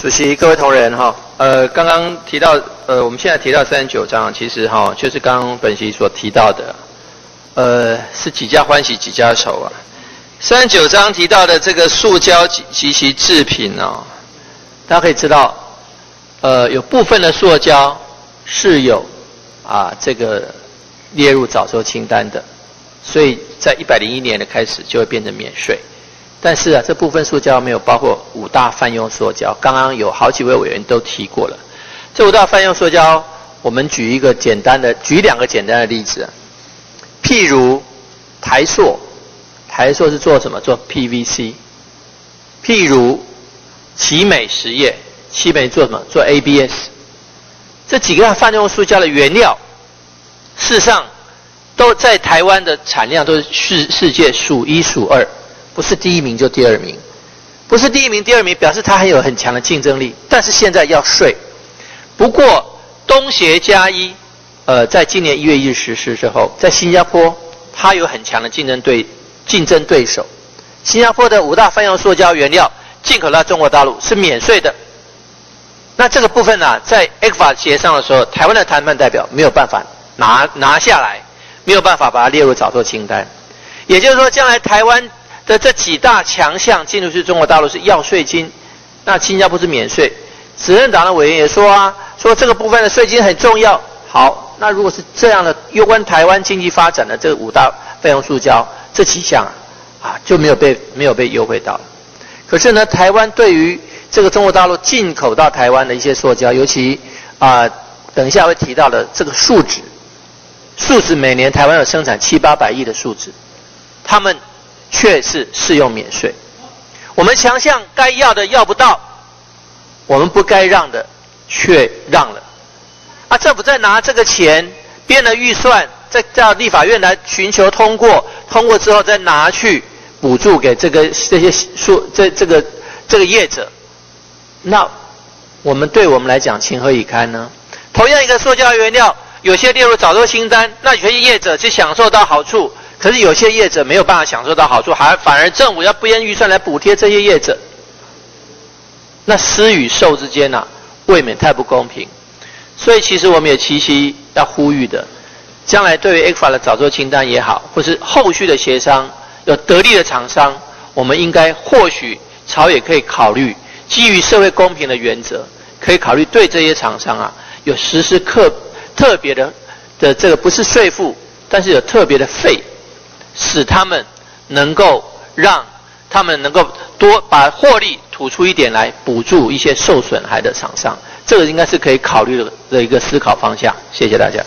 主席、各位同仁哈，呃，刚刚提到，呃，我们现在提到三十九章，其实哈，就是刚刚本席所提到的，呃，是几家欢喜几家愁啊。三十九章提到的这个塑胶及及其制品哦，大家可以知道，呃，有部分的塑胶是有啊这个列入早收清单的，所以在一百零一年的开始就会变成免税。但是啊，这部分塑胶没有包括五大泛用塑胶。刚刚有好几位委员都提过了，这五大泛用塑胶，我们举一个简单的，举两个简单的例子。譬如台塑，台塑是做什么？做 PVC。譬如奇美实业，奇美做什么？做 ABS。这几个泛用塑胶的原料，事实上都在台湾的产量都是世世界数一数二。不是第一名就第二名，不是第一名第二名，表示它还有很强的竞争力。但是现在要税，不过东协加一，呃，在今年一月一日实施之后，在新加坡它有很强的竞争对竞争对手。新加坡的五大泛用塑胶原料进口到中国大陆是免税的。那这个部分呢，在 A 法协商的时候，台湾的谈判代表没有办法拿拿下来，没有办法把它列入早做清单。也就是说，将来台湾。的这几大强项进入去中国大陆是要税金，那新加坡是免税。执政党的委员也说啊，说这个部分的税金很重要。好，那如果是这样的，有关台湾经济发展的这五大费用塑胶这几项啊，就没有被没有被优惠到。可是呢，台湾对于这个中国大陆进口到台湾的一些塑胶，尤其啊，等一下会提到的这个树脂，树脂每年台湾有生产七八百亿的树脂，他们。却是适用免税，我们强项该要的要不到，我们不该让的却让了，啊，政府在拿这个钱编了预算，再到立法院来寻求通过，通过之后再拿去补助给这个这些数这这个这个业者，那我们对我们来讲情何以堪呢？同样一个塑胶原料，有些列入早收清单，那有些业者就享受到好处。可是有些业者没有办法享受到好处，还反而政府要编预算来补贴这些业者，那施与受之间呐，未免太不公平。所以其实我们也齐齐要呼吁的，将来对于 A 法的早做清单也好，或是后续的协商有得利的厂商，我们应该或许朝野可以考虑，基于社会公平的原则，可以考虑对这些厂商啊，有实施特特别的的这个不是税负，但是有特别的费。使他们能够让他们能够多把获利吐出一点来补助一些受损害的厂商，这个应该是可以考虑的一个思考方向。谢谢大家。